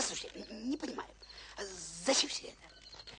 Послушайте, не понимаю, зачем все это?